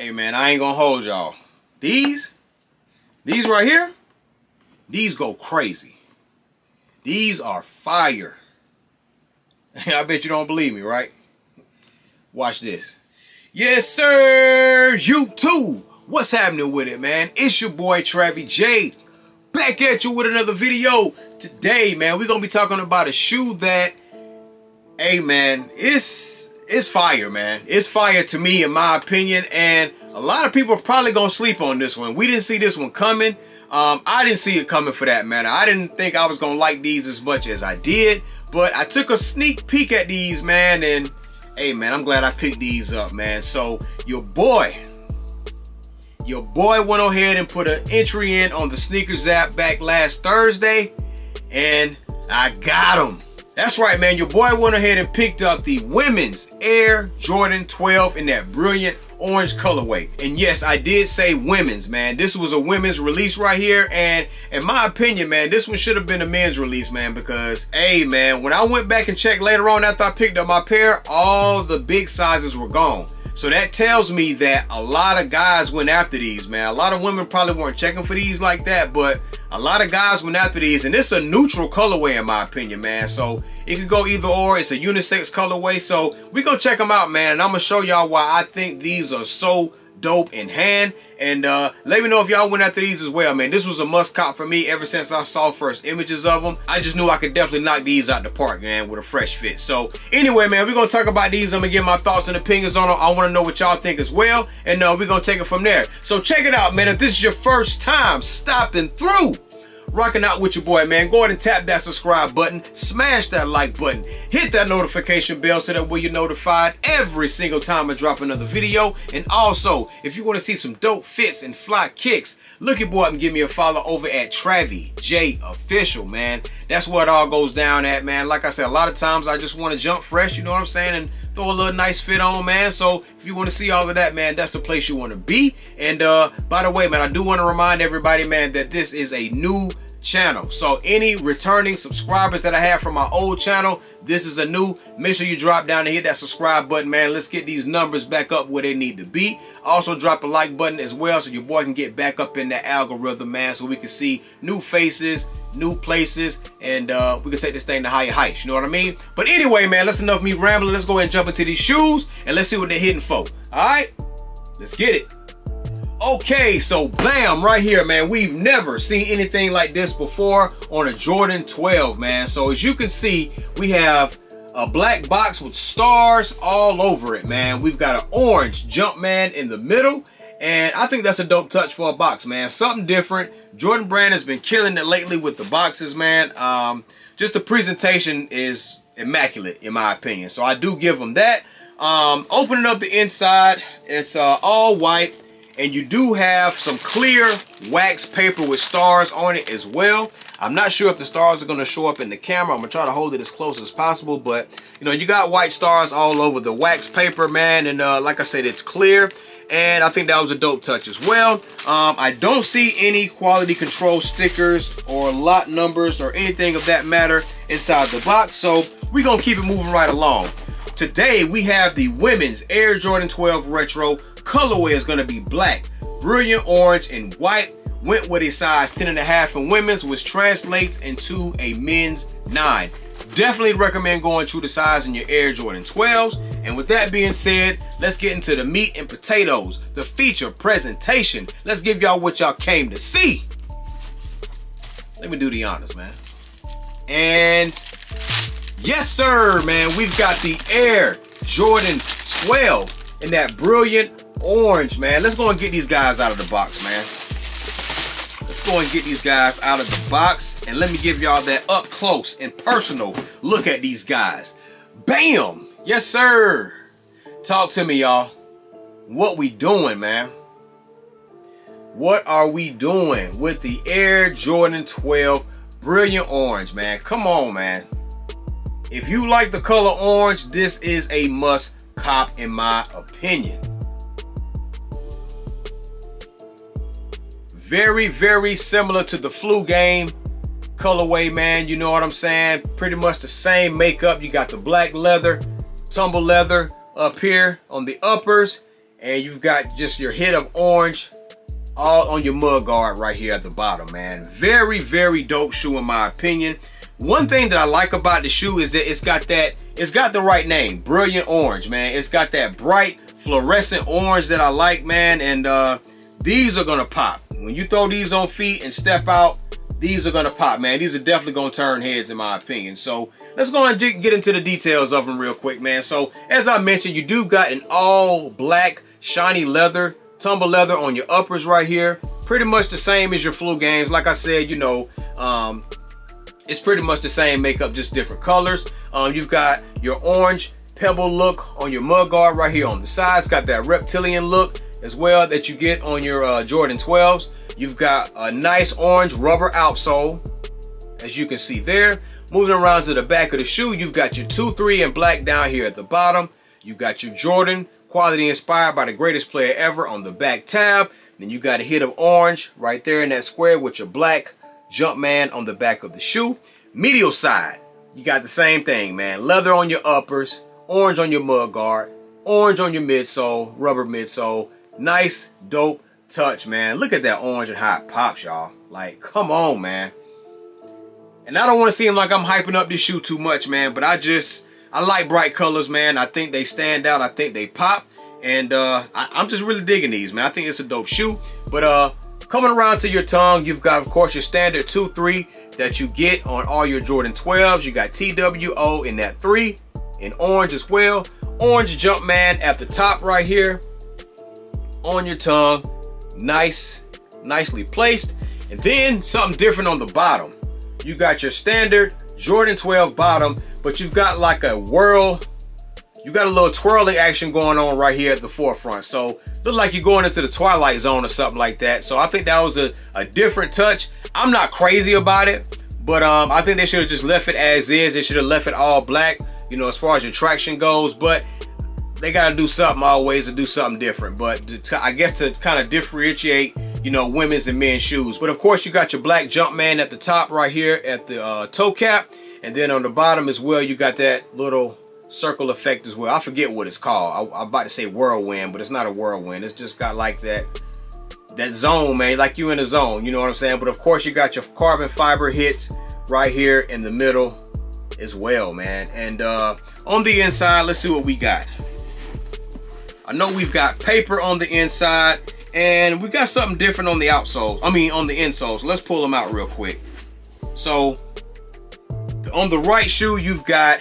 Hey man, I ain't gonna hold y'all. These, these right here, these go crazy. These are fire. I bet you don't believe me, right? Watch this. Yes, sir. You too. What's happening with it, man? It's your boy Travy J. Back at you with another video. Today, man, we're gonna be talking about a shoe that, hey man, it's it's fire, man. It's fire to me, in my opinion, and a lot of people are probably gonna sleep on this one. We didn't see this one coming. Um, I didn't see it coming for that matter. I didn't think I was gonna like these as much as I did, but I took a sneak peek at these, man, and hey, man, I'm glad I picked these up, man. So your boy, your boy went ahead and put an entry in on the SNKRS app back last Thursday, and I got them. That's right, man. Your boy went ahead and picked up the women's Air Jordan 12 in that brilliant orange colorway. And yes, I did say women's, man. This was a women's release right here. And in my opinion, man, this one should have been a men's release, man, because, hey, man, when I went back and checked later on after I picked up my pair, all the big sizes were gone. So that tells me that a lot of guys went after these, man. A lot of women probably weren't checking for these like that, but a lot of guys went after these, and it's a neutral colorway in my opinion, man. So it could go either or. It's a unisex colorway. So we gonna check them out, man. And I'm gonna show y'all why I think these are so dope in hand. And uh, let me know if y'all went after these as well, man. This was a must cop for me ever since I saw first images of them. I just knew I could definitely knock these out the park, man, with a fresh fit. So anyway, man, we're going to talk about these. I'm going to get my thoughts and opinions on them. I want to know what y'all think as well. And uh, we're going to take it from there. So check it out, man. If this is your first time stopping through rocking out with your boy, man. Go ahead and tap that subscribe button, smash that like button, hit that notification bell so that way you're notified every single time I drop another video. And also, if you want to see some dope fits and fly kicks, look at boy and give me a follow over at Travy J Official, man. That's where it all goes down at, man. Like I said, a lot of times I just want to jump fresh, you know what I'm saying? And throw a little nice fit on, man. So if you want to see all of that, man, that's the place you want to be. And uh, by the way, man, I do want to remind everybody, man, that this is a new channel. So any returning subscribers that I have from my old channel, this is a new. Make sure you drop down and hit that subscribe button, man. Let's get these numbers back up where they need to be. Also drop a like button as well so your boy can get back up in that algorithm, man, so we can see new faces, new places, and uh, we can take this thing to higher heights. You know what I mean? But anyway, man, that's enough me rambling. Let's go ahead and jump into these shoes and let's see what they're hitting for. All right, let's get it. Okay, so bam, right here, man. We've never seen anything like this before on a Jordan 12, man. So as you can see, we have a black box with stars all over it, man. We've got an orange Jumpman in the middle. And I think that's a dope touch for a box, man. Something different. Jordan Brand has been killing it lately with the boxes, man. Um, just the presentation is immaculate, in my opinion. So I do give them that. Um, opening up the inside, it's uh, all white and you do have some clear wax paper with stars on it as well. I'm not sure if the stars are going to show up in the camera. I'm going to try to hold it as close as possible. But, you know, you got white stars all over the wax paper, man. And uh, like I said, it's clear. And I think that was a dope touch as well. Um, I don't see any quality control stickers or lot numbers or anything of that matter inside the box. So we're going to keep it moving right along. Today, we have the women's Air Jordan 12 Retro colorway is going to be black, brilliant orange, and white. Went with a size 10 and a half in women's, which translates into a men's 9. Definitely recommend going true to size in your Air Jordan 12s. And with that being said, let's get into the meat and potatoes, the feature presentation. Let's give y'all what y'all came to see. Let me do the honors, man. And yes, sir, man, we've got the Air Jordan 12 in that brilliant orange, man. Let's go and get these guys out of the box, man. Let's go and get these guys out of the box and let me give y'all that up close and personal look at these guys. Bam! Yes, sir. Talk to me, y'all. What we doing, man? What are we doing with the Air Jordan 12 Brilliant Orange, man? Come on, man. If you like the color orange, this is a must cop in my opinion. Very, very similar to the flu game colorway, man. You know what I'm saying? Pretty much the same makeup. You got the black leather, tumble leather up here on the uppers. And you've got just your hit of orange all on your mud guard right here at the bottom, man. Very, very dope shoe in my opinion. One thing that I like about the shoe is that it's got that, it's got the right name, Brilliant Orange, man. It's got that bright fluorescent orange that I like, man. And uh, these are gonna pop. When you throw these on feet and step out, these are gonna pop, man. These are definitely gonna turn heads in my opinion. So let's go and get into the details of them real quick, man. So as I mentioned, you do got an all black shiny leather, tumble leather on your uppers right here. Pretty much the same as your flu games. Like I said, you know, um, it's pretty much the same makeup, just different colors. Um, you've got your orange pebble look on your mud guard right here on the sides. Got that reptilian look as well that you get on your uh, Jordan 12s. You've got a nice orange rubber outsole, as you can see there. Moving around to the back of the shoe, you've got your 2-3 in black down here at the bottom. You got your Jordan, quality inspired by the greatest player ever on the back tab. Then you got a hit of orange right there in that square with your black Jumpman on the back of the shoe. Medial side, you got the same thing, man. Leather on your uppers, orange on your mud guard, orange on your midsole, rubber midsole. Nice, dope touch, man. Look at that orange and how it pops, y'all. Like, come on, man. And I don't want to seem like I'm hyping up this shoe too much, man, but I just, I like bright colors, man. I think they stand out. I think they pop. And uh, I, am just really digging these, man. I think it's a dope shoe. But uh, Coming around to your tongue, you've got, of course, your standard 2-3 that you get on all your Jordan 12s. You got TWO in that 3 in orange as well. Orange Jumpman at the top right here on your tongue. Nice, nicely placed. And then something different on the bottom. You got your standard Jordan 12 bottom, but you've got like a whirl you got a little twirling action going on right here at the forefront. So look like you're going into the twilight zone or something like that. So I think that was a, a different touch. I'm not crazy about it, but um, I think they should have just left it as is. They should have left it all black, you know, as far as your traction goes. But they got to do something always to do something different. But to, I guess to kind of differentiate, you know, women's and men's shoes. But of course, you got your black Jumpman at the top right here at the uh, toe cap. And then on the bottom as well, you got that little circle effect as well. I forget what it's called. I, am about to say whirlwind, but it's not a whirlwind. It's just got like that that zone, man. Like you in a zone, you know what I'm saying? But of course, you got your carbon fiber hits right here in the middle as well, man. And uh, on the inside, let's see what we got. I know we've got paper on the inside, and we've got something different on the outsole. I mean, on the insoles. let's pull them out real quick. So, on the right shoe, you've got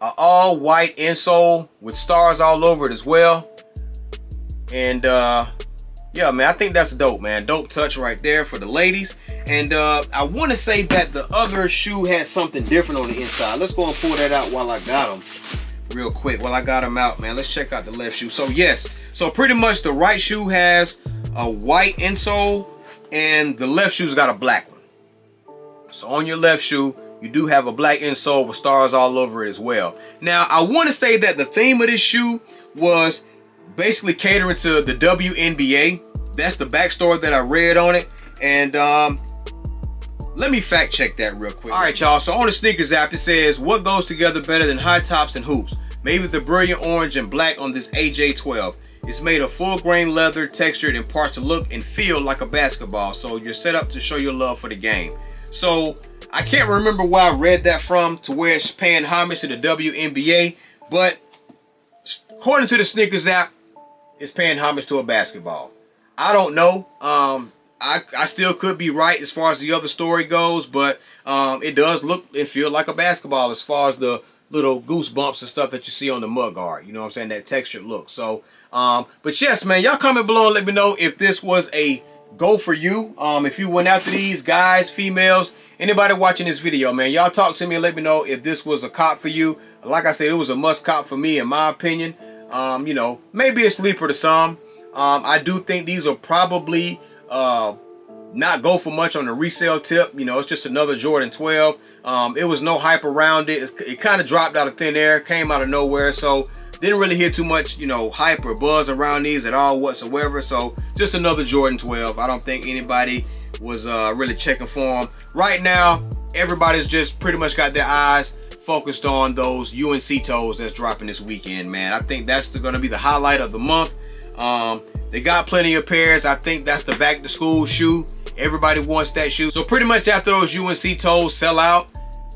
an all white insole with stars all over it as well. And uh, yeah, man, I think that's dope, man. Dope touch right there for the ladies. And uh, I want to say that the other shoe had something different on the inside. Let's go and pull that out while I got them real quick. While I got them out, man, let's check out the left shoe. So yes, so pretty much the right shoe has a white insole and the left shoe's got a black one. So on your left shoe, you do have a black insole with stars all over it as well. Now, I want to say that the theme of this shoe was basically catering to the WNBA. That's the backstory that I read on it. And um, let me fact check that real quick. All right, y'all. So on the SNKRS app, it says, what goes together better than high tops and hoops? Maybe the brilliant orange and black on this AJ12. It's made of full grain leather, textured in parts to look and feel like a basketball. So you're set up to show your love for the game. So I can't remember where I read that from to where it's paying homage to the WNBA, but according to the SNKRS app, it's paying homage to a basketball. I don't know. Um, I, I still could be right as far as the other story goes, but um, it does look and feel like a basketball as far as the little goosebumps and stuff that you see on the mud guard. You know what I'm saying? That textured look. So, um, but yes, man, y'all comment below and let me know if this was a go for you. Um, if you went after these guys, females, anybody watching this video, man, y'all talk to me and let me know if this was a cop for you. Like I said, it was a must cop for me, in my opinion. Um, you know, maybe a sleeper to some. Um, I do think these are probably uh, not go for much on the resale tip. You know, it's just another Jordan 12. Um, it was no hype around it. It's, it kind of dropped out of thin air, came out of nowhere. So didn't really hear too much, you know, hype or buzz around these at all whatsoever. So just another Jordan 12. I don't think anybody was uh, really checking for them. Right now, everybody's just pretty much got their eyes focused on those UNC toes that's dropping this weekend, man. I think that's going to be the highlight of the month. Um, they got plenty of pairs. I think that's the back to school shoe. Everybody wants that shoe. So pretty much after those UNC toes sell out,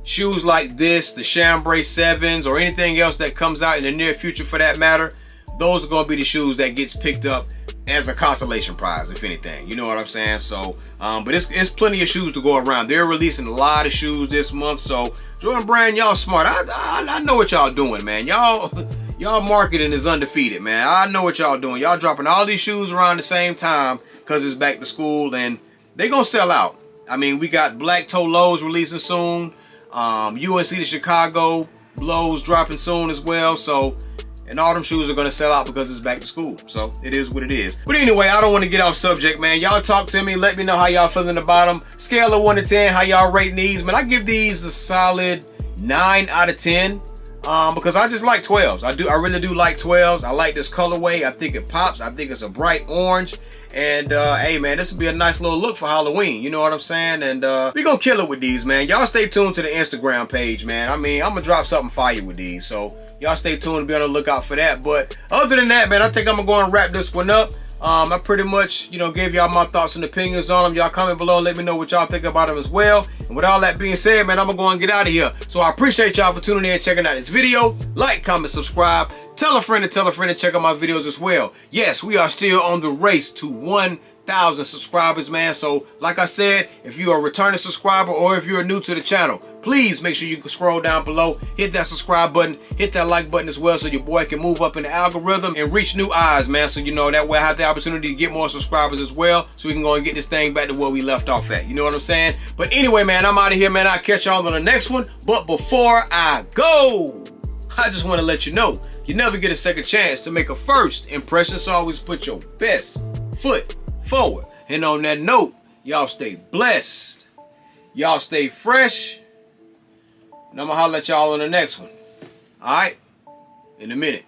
shoes like this, the Chambray 7s, or anything else that comes out in the near future for that matter, those are going to be the shoes that gets picked up as a consolation prize, if anything. You know what I'm saying? So, um, but it's, it's plenty of shoes to go around. They're releasing a lot of shoes this month. So, Jordan Brand, y'all smart. I, I, I know what y'all doing, man. Y'all... Y'all marketing is undefeated, man. I know what y'all doing. Y'all dropping all these shoes around the same time because it's back to school and they gonna sell out. I mean, we got Black Toe Lows releasing soon. Um, UNC to Chicago Lows dropping soon as well. So, and all them shoes are gonna sell out because it's back to school. So it is what it is. But anyway, I don't want to get off subject, man. Y'all talk to me. Let me know how y'all feeling about them. Scale of one to ten, how y'all rating these? Man, I give these a solid nine out of ten um, because I just like 12s. I do, I really do like 12s. I like this colorway. I think it pops. I think it's a bright orange. And uh, hey man, this would be a nice little look for Halloween. You know what I'm saying? And uh, we gonna kill it with these, man. Y'all stay tuned to the Instagram page, man. I mean, I'm gonna drop something fire with these. So y'all stay tuned and be on the lookout for that. But other than that, man, I think I'm gonna go and wrap this one up. Um, I pretty much, you know, gave y'all my thoughts and opinions on them. Y'all comment below and let me know what y'all think about them as well. And with all that being said, man, I'm going to go and get out of here. So I appreciate y'all for tuning in and checking out this video. Like, comment, subscribe. Tell a friend and tell a friend to check out my videos as well. Yes, we are still on the race to 1 thousand subscribers man so like i said if you're a returning subscriber or if you're new to the channel please make sure you can scroll down below hit that subscribe button hit that like button as well so your boy can move up in the algorithm and reach new eyes man so you know that way i have the opportunity to get more subscribers as well so we can go and get this thing back to where we left off at you know what i'm saying but anyway man i'm out of here man i'll catch y'all on the next one but before i go i just want to let you know you never get a second chance to make a first impression so always put your best foot forward. And on that note, y'all stay blessed. Y'all stay fresh. And I'm going to holler at y'all on the next one. All right? In a minute.